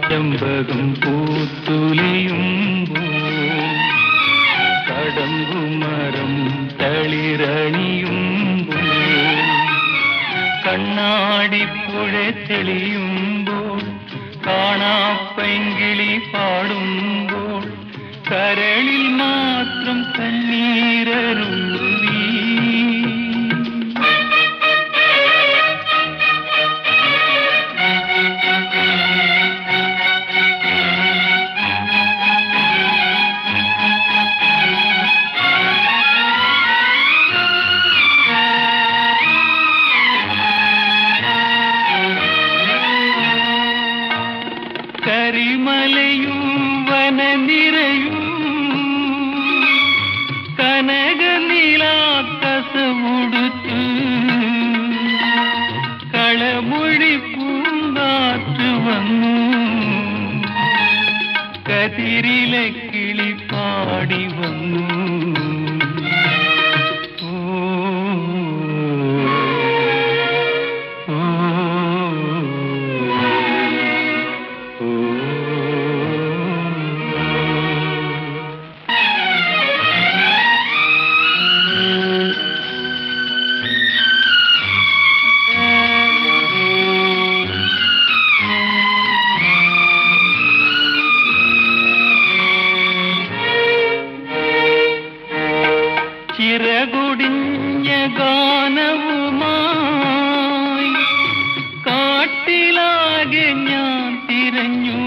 കാട്ടുചെമ്പകം പൂത്തുലയുമ്പോ കടമ്പുമരം തളിരണിയുമ്പോ കണ്ണാടിപ്പുഴ തെളിയുമ്പോൾ കാണാപ്പെങ്കിളി പാടുമ്പോൾ കരിമലയും വനനിരയും കനകനിലാക്കസമുടുത്ത് കളമൊഴി പൂങ്കാറ്റ് വന്നു. കതിരിലെ കിളി പാടി വന്നു. ചിറകുടിഞ്ഞ ഗാനവുമായി കാട്ടിലാകെ ഞാൻ തിരഞ്ഞു.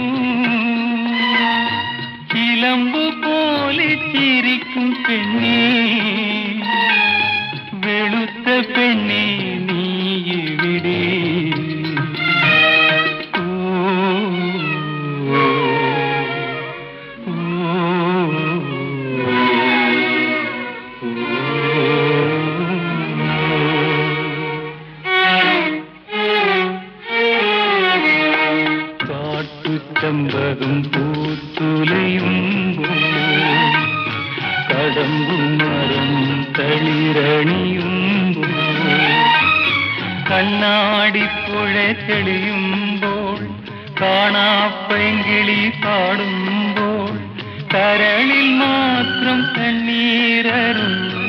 ചിലമ്പു പോലെ ചിരിക്കും പെണ്ണേ കാട്ടുചമ്പകം പൂത്തുലയുമ്പോ കടമ്പും മരം തളിരണിയുമ്പോ കണ്ണാടിപ്പുഴ തെളിയുമ്പോൾ കാണാപ്പൈങ്കിളി പാടുമ്പോൾ കരളിൽ മാത്രം കണ്ണീരരുളി